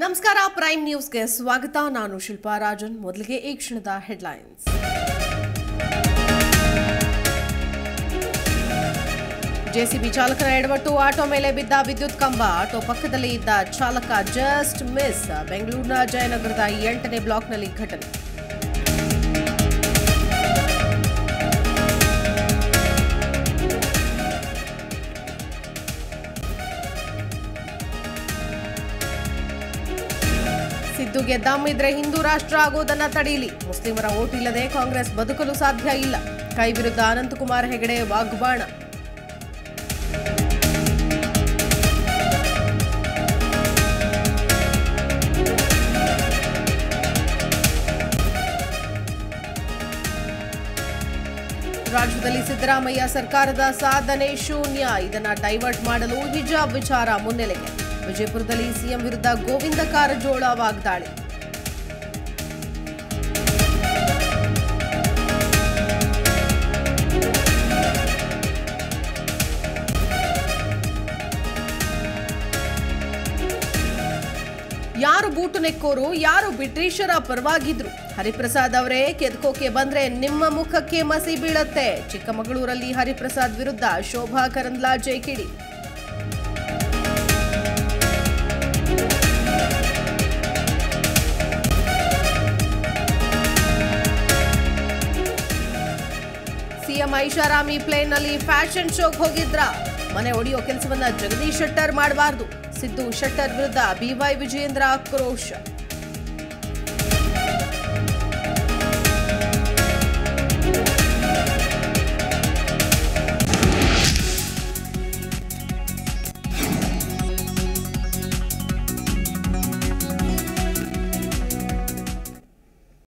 ನಮಸ್ಕಾರ ಪ್ರೈಮ್ ನ್ಯೂಸ್ಗೆ ಸ್ವಾಗತ ನಾನು ಶಿಲ್ಪಾ ರಾಜನ್ ಮೊದಲಿಗೆ ಈ ಕ್ಷಣದ ಹೆಡ್ಲೈನ್ಸ್ ಜೆಸಿಬಿ ಚಾಲಕನ ಎಡವಟ್ಟು ಆಟೋ ಮೇಲೆ ಬಿದ್ದ ವಿದ್ಯುತ್ ಕಂಬ ಆಟೋ ಪಕ್ಕದಲ್ಲಿ ಇದ್ದ ಚಾಲಕ ಜಸ್ಟ್ ಮಿಸ್ ಬೆಂಗಳೂರಿನ ಜಯನಗರದ ಎಂಟನೇ ಬ್ಲಾಕ್ನಲ್ಲಿ ಘಟನೆ ಸಿದ್ದುಗೆ ಗೆದ್ದಮ್ಮಿದ್ರೆ ಹಿಂದೂ ರಾಷ್ಟ್ರ ಆಗೋದನ್ನ ತಡೆಯಲಿ ಮುಸ್ಲಿಮರ ಓಟ್ ಇಲ್ಲದೆ ಕಾಂಗ್ರೆಸ್ ಬದುಕಲು ಸಾಧ್ಯ ಇಲ್ಲ. ಕೈ ವಿರುದ್ಧ ಅನಂತಕುಮಾರ್ ಹೆಗಡೆ ವಾಗ್ಬಾಣ. ರಾಜ್ಯದಲ್ಲಿ ಸಿದ್ದರಾಮಯ್ಯ ಸರ್ಕಾರದ ಸಾಧನೆ ಶೂನ್ಯ. ಇದನ್ನ ಡೈವರ್ಟ್ ಮಾಡಲು ಹಿಜಾಬ್ ವಿಚಾರ ಮುನ್ನೆಲೆಗೆ. ವಿಜಯಪುರದಲ್ಲಿ ಸಿಎಂ ವಿರುದ್ಧ ಗೋವಿಂದ ಕಾರಜೋಳ ವಾಗ್ದಾಳಿ. ಯಾರು ಬೂಟು ನೆಕ್ಕೋರು, ಯಾರು ಬ್ರಿಟಿಷರ ಪರವಾಗಿದ್ರು? ಹರಿಪ್ರಸಾದ್ ಅವರೇ ಕೆದ್ಕೋಕೆ ಬಂದ್ರೆ ನಿಮ್ಮ ಮುಖಕ್ಕೆ ಮಸಿ ಬೀಳತ್ತೆ. ಚಿಕ್ಕಮಗಳೂರಲ್ಲಿ ಹರಿಪ್ರಸಾದ್ ವಿರುದ್ಧ ಶೋಭಾ ಕರಂದ್ಲಾಜೆ ಕಿಡಿ. ಸಿಎಂ ಐಷಾರಾಮಿ ಪ್ಲೇನ್ನಲ್ಲಿ ಫ್ಯಾಷನ್ ಶೋಗೆ ಹೋಗಿದ್ರ. ಮನೆ ಒಡೆಯೋ ಕೆಲಸವನ್ನ ಜಗದೀಶ್ ಶೆಟ್ಟರ್ ಮಾಡಬಾರ್ದು. ಸಿದ್ದು ಶೆಟ್ಟರ್ ವಿರುದ್ಧ ಬಿವೈ ವಿಜಯೇಂದ್ರ ಆಕ್ರೋಶ.